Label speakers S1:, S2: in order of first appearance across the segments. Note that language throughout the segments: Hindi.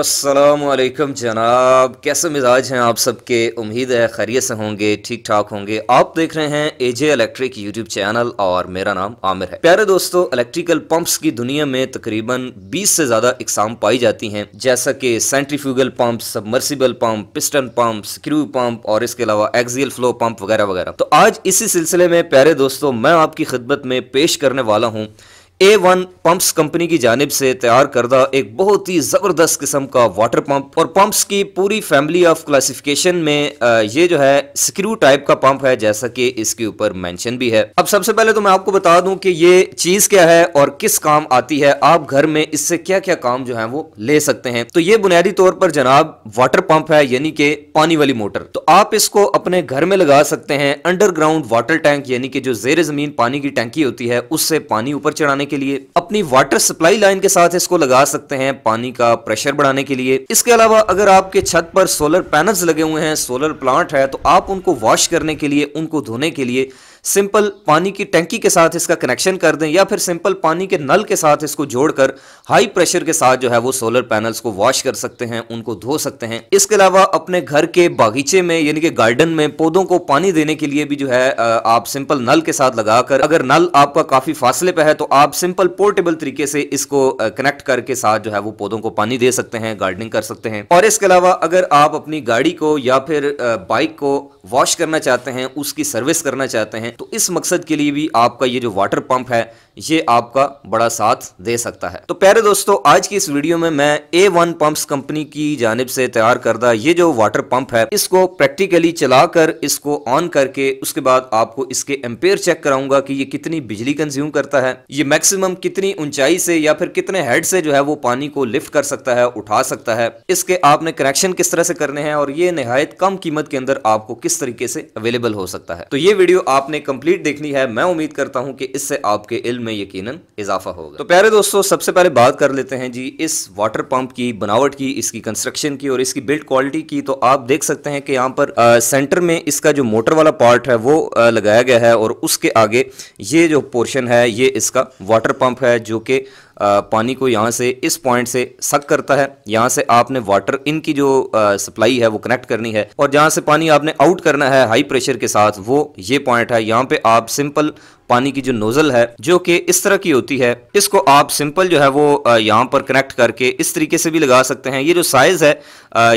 S1: असलकम जनाब। कैसे मिजाज हैं आप सबके? उम्मीद है खैरियत से होंगे ठीक ठाक होंगे। आप देख रहे हैं एजे इलेक्ट्रिक यूट्यूब चैनल और मेरा नाम आमिर है। प्यारे दोस्तों इलेक्ट्रिकल पंप्स की दुनिया में तकरीबन 20 से ज़्यादा इकसाम पाई जाती हैं, जैसा कि centrifugal pump submersible pump piston pump screw pump और इसके अलावा एक्सियल फ्लो पंप वगैरह वगैरह तो आज इसी सिलसिले में, प्यारे दोस्तों, मैं आपकी खिदमत में पेश करने वाला हूँ। ए वन पंप्स कंपनी की जानब से तैयार करदा एक बहुत ही ज़बरदस्त किस्म का वाटर पंप और पंप्स की पूरी फैमिली ऑफ़ क्लासिफिकेशन में ये जो है स्क्रू टाइप का पंप है, जैसा कि इसके ऊपर मेंशन भी है। अब सबसे पहले तो मैं आपको बता दूँ कि ये चीज़ क्या है और किस काम आती है। आप घर में इससे क्या क्या काम जो है वो ले सकते हैं। तो ये बुनियादी तौर पर जनाब वाटर पंप है, यानी कि पानी वाली मोटर। तो आप इसको अपने घर में लगा सकते हैं। अंडरग्राउंड वाटर टैंक यानी कि जो जेर ज़मीन पानी की टैंकी होती है, उससे पानी ऊपर चढ़ाने के लिए अपनी वाटर सप्लाई लाइन के साथ इसको लगा सकते हैं पानी का प्रेशर बढ़ाने के लिए। इसके अलावा अगर आपके छत पर सोलर पैनल्स लगे हुए हैं सोलर प्लांट है तो आप उनको वॉश करने के लिए, उनको धोने के लिए सिंपल पानी की टैंकी के साथ इसका कनेक्शन कर दें या फिर सिंपल पानी के नल के साथ इसको जोड़कर हाई प्रेशर के साथ जो है वो सोलर पैनल्स को वॉश कर सकते हैं, उनको धो सकते हैं। इसके अलावा अपने घर के बागीचे में, यानी कि गार्डन में पौधों को पानी देने के लिए भी जो है आप सिंपल नल के साथ लगाकर, अगर नल आपका काफ़ी फासले पे है तो आप सिंपल पोर्टेबल तरीके से इसको कनेक्ट करके साथ जो है वो पौधों को पानी दे सकते हैं गार्डनिंग कर सकते हैं। और इसके अलावा अगर आप अपनी गाड़ी को या फिर बाइक को वॉश करना चाहते हैं, उसकी सर्विस करना चाहते हैं तो इस मकसद के लिए भी आपका ये जो वाटर पंप है ये आपका बड़ा साथ दे सकता है। तो प्यारे दोस्तों, आज की इस वीडियो में मैं ए वन पंप्स कंपनी की जानब से तैयार करदा ये जो वाटर पंप है, इसको प्रैक्टिकली चलाकर इसको ऑन करके उसके बाद आपको इसके एम्पेयर चेक कराऊँगा कि ये कितनी बिजली कंज्यूम करता है, ये मैक्सिमम कितनी ऊंचाई से या फिर कितने हेड से जो है वो पानी को लिफ्ट कर सकता है, उठा सकता है। इसके आपने कनेक्शन किस तरह से करने हैं और ये नहायत कम कीमत के अंदर आपको किस तरीके से अवेलेबल हो सकता है। तो ये वीडियो आपने कंप्लीट देखनी है, मैं उम्मीद करता हूँ कि इससे आपके इल्म में यकीनन इजाफा होगा। तो प्यारे दोस्तों सबसे पहले बात कर लेते हैं जी इस वाटर पंप की बनावट की इसकी कंस्ट्रक्शन की और इसकी बिल्ड क्वालिटी की। तो आप देख सकते हैं कि यहाँ पर आ, सेंटर में इसका जो मोटर वाला पार्ट है वो आ, लगाया गया है और उसके आगे ये जो पोर्शन है ये इसका वाटर पंप है जो कि पानी को यहाँ से इस पॉइंट से सक करता है। यहाँ से आपने वाटर इनकी जो सप्लाई है वो कनेक्ट करनी है। और जहाँ से पानी आपने आउट करना है हाई प्रेशर के साथ, वो ये पॉइंट है। यहाँ पे आप सिंपल पानी की जो नोजल है, जो कि इस तरह की होती है, इसको आप सिंपल जो है वो यहाँ पर कनेक्ट करके इस तरीके से भी लगा सकते हैं। ये जो साइज़ है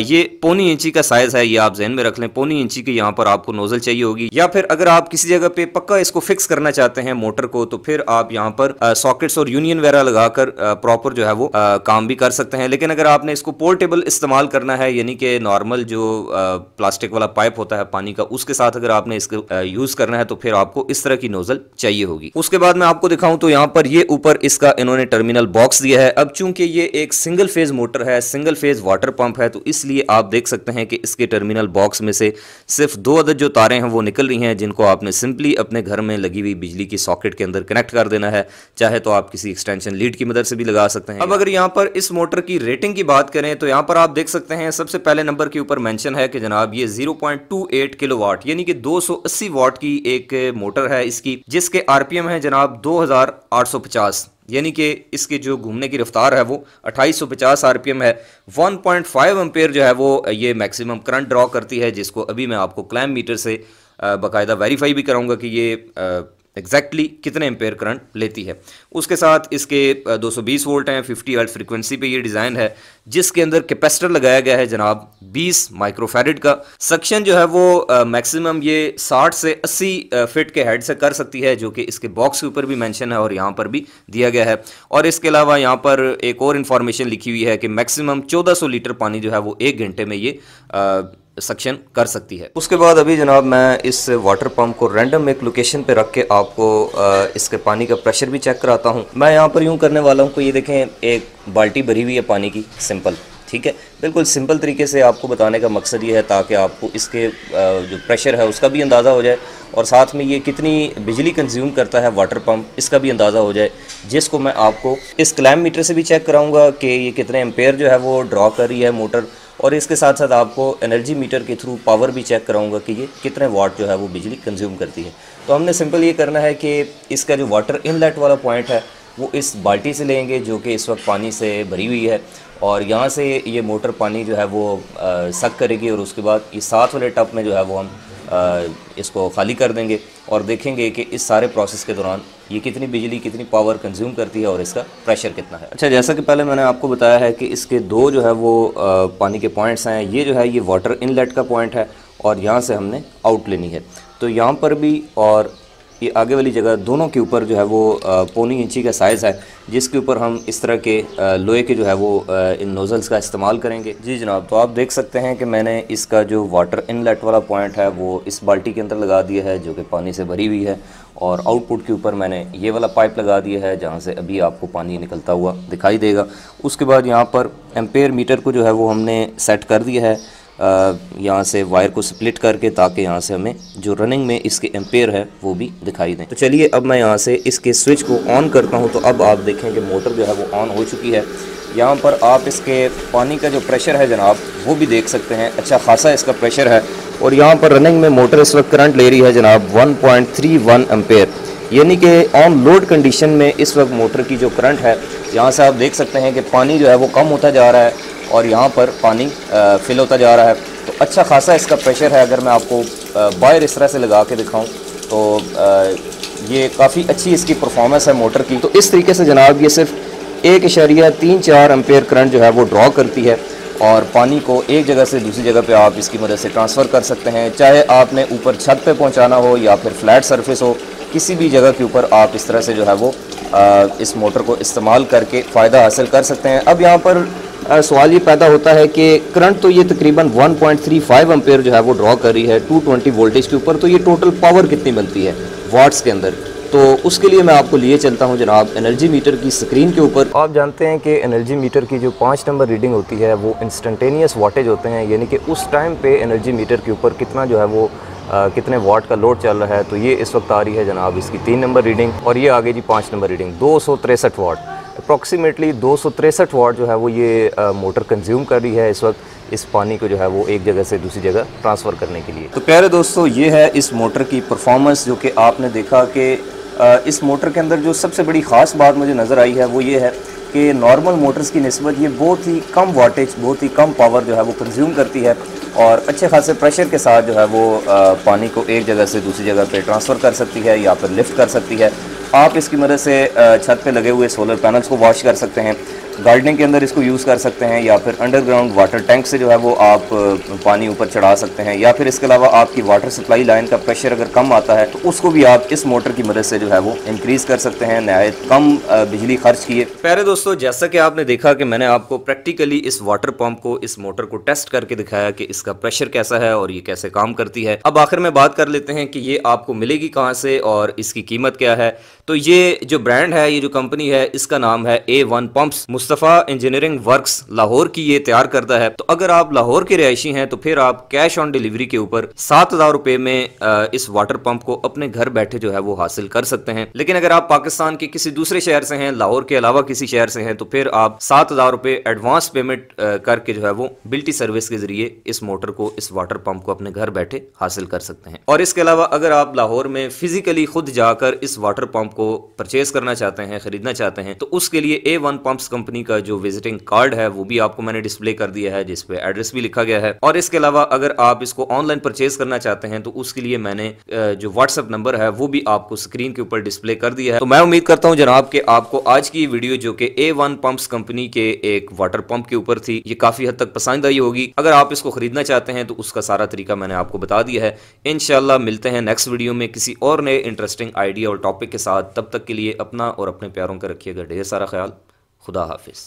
S1: ये पौनी इंची का साइज़ है, ये आप जहन में रख लें। पौनी इंची की यहाँ पर आपको नोजल चाहिए होगी। या फिर अगर आप किसी जगह पे पक्का इसको फिक्स करना चाहते हैं मोटर को तो फिर आप यहाँ पर सॉकेट्स और यूनियन वगैरह लगाकर प्रॉपर जो है वो काम भी कर सकते हैं। लेकिन अगर आपने इसको पोर्टेबल इस्तेमाल करना है, यानी कि नॉर्मल जो प्लास्टिक वाला पाइप होता है पानी का, उसके साथ अगर आपने इसको यूज़ करना है तो फिर आपको इस तरह की नोजल चाहिए होगी। उसके बाद मैं आपको दिखाऊँ तो यहाँ पर ये ऊपर इसका इन्होंने टर्मिनल बॉक्स दिया है। अब चूँकि ये एक सिंगल फ़ेज़ मोटर है सिंगल फ़ेज़ वाटर पंप है तो इसलिए आप देख सकते हैं कि इसके टर्मिनल बॉक्स में से सिर्फ़ दो अदद जो तारें हैं, वो निकल रही हैं, जिनको आपने सिंपली अपने घर में लगी हुई बिजली की सॉकेट के अंदर कनेक्ट कर देना है। चाहे तो आप किसी एक्सटेंशन लीड की मदद से भी लगा सकते हैं अब अगर यहाँ पर इस मोटर की रेटिंग की बात करें तो यहाँ पर आप देख सकते हैं, सबसे पहले नंबर के ऊपर मेंशन है कि जनाब ये 0.28 किलोवाट यानी कि 280 वाट की एक मोटर है इसकी, जिसके आरपीएम है जनाब 2850 यानी कि इसकी जो घूमने की रफ्तार है वो 2850 आरपीएम है। 1.5 पॉइंट जो है वो ये मैक्सिमम करंट ड्रॉ करती है, जिसको अभी मैं आपको क्लैम मीटर से बाकायदा वेरीफाई भी कराऊँगा कि ये एग्जैक्टली exactly कितने एम्पेयर करंट लेती है। उसके साथ इसके 220 वोल्ट हैं 50 हर्ट्ज फ्रीक्वेंसी पे ये डिज़ाइन है जिसके अंदर कैपेसिटर लगाया गया है जनाब 20 माइक्रोफेरिड का। सक्शन जो है वो मैक्सिमम ये 60 से 80 फिट के हेड से कर सकती है जो कि इसके बॉक्स के ऊपर भी मेंशन है और यहाँ पर भी दिया गया है। और इसके अलावा यहाँ पर एक और इन्फॉर्मेशन लिखी हुई है कि मैक्सिमम 1400 लीटर पानी जो है वो एक घंटे में ये आ, सक्शन कर सकती है। उसके बाद अभी जनाब मैं इस वाटर पंप को रैंडम एक लोकेशन पे रख के आपको इसके पानी का प्रेशर भी चेक कराता हूँ। मैं यहाँ पर यूँ करने वाला हूँ को ये देखें, एक बाल्टी भरी हुई है पानी की सिंपल ठीक है? बिल्कुल सिंपल तरीके से आपको बताने का मकसद ये है ताकि आपको इसके जो प्रेशर है उसका भी अंदाज़ा हो जाए और साथ में ये कितनी बिजली कंज्यूम करता है वाटर पंप इसका भी अंदाज़ा हो जाए, जिसको मैं आपको इस क्लैम मीटर से भी चेक कराऊँगा कि ये कितने एम्पेयर जो है वो ड्रॉ कर रही है मोटर और इसके साथ साथ आपको एनर्जी मीटर के थ्रू पावर भी चेक कराऊँगा कि ये कितने वाट जो है वो बिजली कंज्यूम करती है। तो हमने सिंपल ये करना है कि इसका जो वाटर इनलेट वाला पॉइंट है, वो इस बाल्टी से लेंगे जो कि इस वक्त पानी से भरी हुई है और यहाँ से ये मोटर पानी जो है वो सक करेगी और उसके बाद ये साथ वाले टप में जो है वो हम इसको खाली कर देंगे और देखेंगे कि इस सारे प्रोसेस के दौरान ये कितनी बिजली, कितनी पावर कंज्यूम करती है और इसका प्रेशर कितना है। अच्छा जैसा कि पहले मैंने आपको बताया है कि इसके दो जो है वो पानी के पॉइंट्स हैं, ये जो है ये वाटर इनलेट का पॉइंट है और यहाँ से हमने आउट लेनी है। तो यहाँ पर भी और ये आगे वाली जगह दोनों के ऊपर जो है वो पौनी इंची का साइज़ है, जिसके ऊपर हम इस तरह के लोहे के जो है वो इन नोज़ल्स का इस्तेमाल करेंगे। जी जनाब तो आप देख सकते हैं कि मैंने इसका जो वाटर इनलेट वाला पॉइंट है, वो इस बाल्टी के अंदर लगा दिया है, जो कि पानी से भरी हुई है, और आउटपुट के ऊपर मैंने ये वाला पाइप लगा दिया है, जहाँ से अभी आपको पानी निकलता हुआ दिखाई देगा। उसके बाद यहाँ पर एम्पेयर मीटर को जो है वो हमने सेट कर दिया है यहाँ से वायर को स्प्लिट करके ताकि यहाँ से हमें जो रनिंग में इसके एम्पेयर है, वो भी दिखाई दें। तो चलिए, अब मैं यहाँ से इसके स्विच को ऑन करता हूँ। तो अब आप देखें कि मोटर जो है वो ऑन हो चुकी है। यहाँ पर आप इसके पानी का जो प्रेशर है जनाब, वो भी देख सकते हैं। अच्छा खासा इसका प्रेशर है। और यहाँ पर रनिंग में मोटर इस वक्त करंट ले रही है जनाब 1.31 पॉइंट एम्पेयर यानी कि ऑन लोड कंडीशन में इस वक्त मोटर की जो करंट है, यहाँ से आप देख सकते हैं कि पानी जो है वो कम होता जा रहा है। और यहाँ पर पानी फिल होता जा रहा है। तो अच्छा खासा इसका प्रेशर है अगर मैं आपको बायर इस तरह से लगा के दिखाऊँ तो ये काफ़ी अच्छी इसकी परफॉर्मेंस है मोटर की। तो इस तरीके से जनाब ये सिर्फ़ एक इशारिया तीन चार एम्पेयर करंट जो है वो ड्रॉ करती है और पानी को एक जगह से दूसरी जगह पे आप इसकी मदद से ट्रांसफ़र कर सकते हैं। चाहे आपने ऊपर छत पे पहुंचाना हो या फिर फ्लैट सरफेस हो किसी भी जगह के ऊपर आप इस तरह से जो है वो आ, इस मोटर को इस्तेमाल करके फ़ायदा हासिल कर सकते हैं। अब यहाँ पर सवाल ये पैदा होता है कि करंट तो ये तकरीबन 1.35 पॉइंट जो है वो ड्रॉ कर रही है 220 वोल्टेज के ऊपर तो ये टोटल पावर कितनी बनती है वाट्स के अंदर? तो उसके लिए मैं आपको लिए चलता हूँ जनाब एनर्जी मीटर की स्क्रीन के ऊपर। आप जानते हैं कि एनर्जी मीटर की जो पाँच नंबर रीडिंग होती है वो इंस्टेंटेनियस वाटेज होते हैं यानी कि उस टाइम पे एनर्जी मीटर के ऊपर कितना जो है वो आ, कितने वाट का लोड चल रहा है तो ये इस वक्त आ रही है जनाब इसकी तीन नंबर रीडिंग और ये आगे जी पाँच नंबर रीडिंग दो सौ तिरसठ वाट अप्रॉक्सीमेटली दो वाट जो है वो ये आ, मोटर कंज्यूम कर रही है इस वक्त। इस पानी को जो है वो एक जगह से दूसरी जगह ट्रांसफ़र करने के लिए। तो प्यारे दोस्तों ये है इस मोटर की परफॉर्मेंस जो कि आपने देखा कि इस मोटर के अंदर जो सबसे बड़ी ख़ास बात मुझे नज़र आई है वो ये है कि नॉर्मल मोटर्स की नस्बत ये बहुत ही कम वाटेज बहुत ही कम पावर जो है वो कंज्यूम करती है और अच्छे खासे प्रेशर के साथ जो है वो पानी को एक जगह से दूसरी जगह पे ट्रांसफ़र कर सकती है या फिर लिफ्ट कर सकती है। आप इसकी मदद से छत पे लगे हुए सोलर पैनल्स को वॉश कर सकते हैं। गार्डनिंग के अंदर इसको यूज़ कर सकते हैं या फिर अंडरग्राउंड वाटर टैंक से जो है वो आप पानी ऊपर चढ़ा सकते हैं या फिर इसके अलावा आपकी वाटर सप्लाई लाइन का प्रेशर अगर कम आता है तो उसको भी आप इस मोटर की मदद से जो है वो इंक्रीज़ कर सकते हैं, नहायत कम बिजली खर्च किए। प्यारे दोस्तों, जैसा कि आपने देखा कि मैंने आपको प्रैक्टिकली इस वाटर पम्प को, इस मोटर को टेस्ट करके दिखाया कि इसका प्रेशर कैसा है और ये कैसे काम करती है। अब आखिर में बात कर लेते हैं कि ये आपको मिलेगी कहाँ से और इसकी कीमत क्या है। तो ये जो ब्रांड है, ये जो कंपनी है, इसका नाम है A one pumps Mustafa engineering works Lahore की ये तैयार करता है। तो अगर आप लाहौर के रिहायशी हैं तो फिर आप कैश ऑन डिलीवरी के ऊपर सात हज़ार रुपए में इस वाटर पंप को अपने घर बैठे जो है वो हासिल कर सकते हैं। लेकिन अगर आप पाकिस्तान के किसी दूसरे शहर से हैं, लाहौर के अलावा किसी शहर से हैं तो फिर आप सात हज़ार रुपए एडवांस पेमेंट करके जो है वो बिल्टी सर्विस के ज़रिए इस मोटर को, इस वाटर पंप को अपने घर बैठे हासिल कर सकते हैं। और इसके अलावा अगर आप लाहौर में फिजिकली खुद जाकर इस वाटर पंप को परचेज करना चाहते हैं, खरीदना चाहते हैं तो उसके लिए ए वन पंप्स कंपनी का जो विजिटिंग कार्ड है, वो भी आपको मैंने डिस्प्ले कर दिया है, जिसपे एड्रेस भी लिखा गया है। और इसके अलावा अगर आप इसको ऑनलाइन परचेज करना चाहते हैं तो उसके लिए मैंने जो व्हाट्सएप नंबर है, वो भी आपको स्क्रीन के ऊपर डिस्प्ले कर दिया है। तो मैं उम्मीद करता हूँ जनाब के आपको आज की वीडियो जो कि ए वन कंपनी के एक वाटर पंप के ऊपर थी, ये काफ़ी हद तक पसंद आई होगी। अगर आप इसको खरीदना चाहते हैं तो उसका सारा तरीका मैंने आपको बता दिया है। इनशाला मिलते हैं नेक्स्ट वीडियो में किसी और नए इंटरेस्टिंग आइडिया और टॉपिक के साथ। तब तक के लिए अपना और अपने प्यारों का रखिएगा, ढेर सारा ख्याल। खुदा हाफिज़